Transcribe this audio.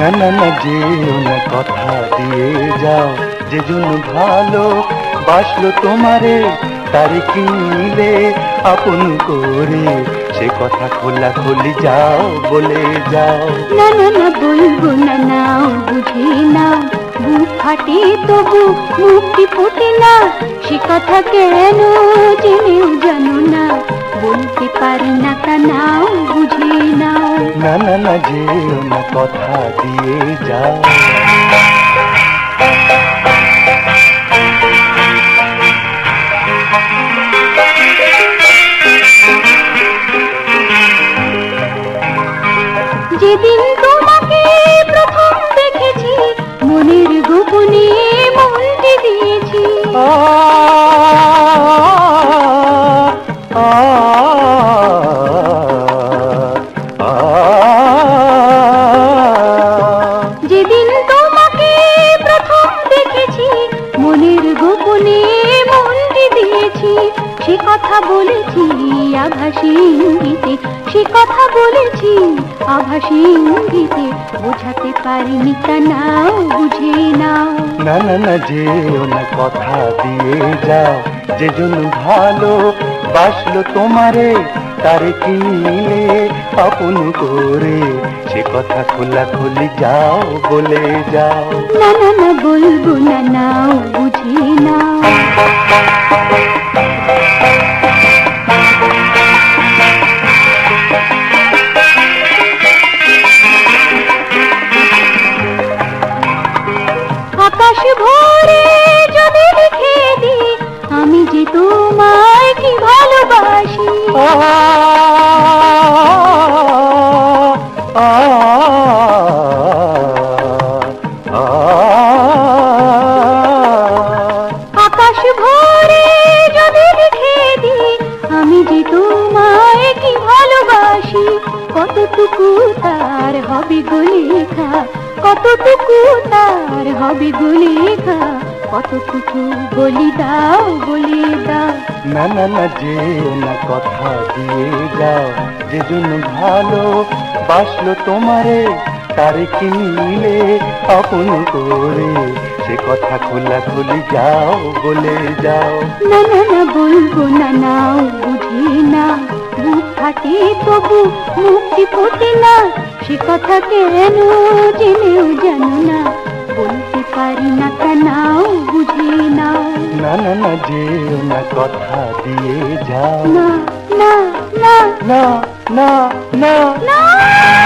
না না না যেও কথা দিয়ে যাও যে ভালো বাসলো তোমারে তারে কিনলে আপন করে সে কথা খোলা খুলি যাও বলে যাও। না না না বলব না নাও বুঝে নাও বুক ফাটে তবু মুক্তি ফোটে না। সে কথা কেন জেনেও জানো না। বলতে পারি না তা নাও বুঝে নাও না না না যেও না কথা দিয়ে যাও। যেদিন তোমাকে প্রথম দেখেছি মনের গোপনে মনটি দিয়েছি। যেদিন তোমাকে প্রথম দেখেছি মনের গোপনে মনটি দিয়েছি সে কথা বলেছি আভাসী সে কথা আভাসী ইঙ্গিতে বোঝাতে পারিনি তা নাও বুঝে নাও। না না না যেও না কথা দিয়ে যাও। যে জন্য ভালো বাসলো তোমারে তারে কিনলে আপন করে? সে কথা খোলা খুলি যাও বলে যাও। না না না বলব না নাও বুঝে নাও। আকাশ ভরে যদি লিখে দি আমি যে তোমায় কি ভালোবাসি কতটুকু তার হবে গুলেখা কতটুকু তার হবে গুলেখা কতটুকু বলি দাও বলি দাও। না না না যেও না কথা দিয়ে যাও যে জন্য ভালো বাসলো তোমারে তারে কিনলে আপন করে সে কথা খোলা খুলি যাও বলে যাও। না না না বলব না নাও বুঝি না বুক ফাটে তবু মুক্তি ফোটে না সে কথা কেন জেনেও জানো না বলতে পারি না তা নাও বুঝে নাও না না না যেও না কথা দিয়ে যাও। না না না। না না না। না!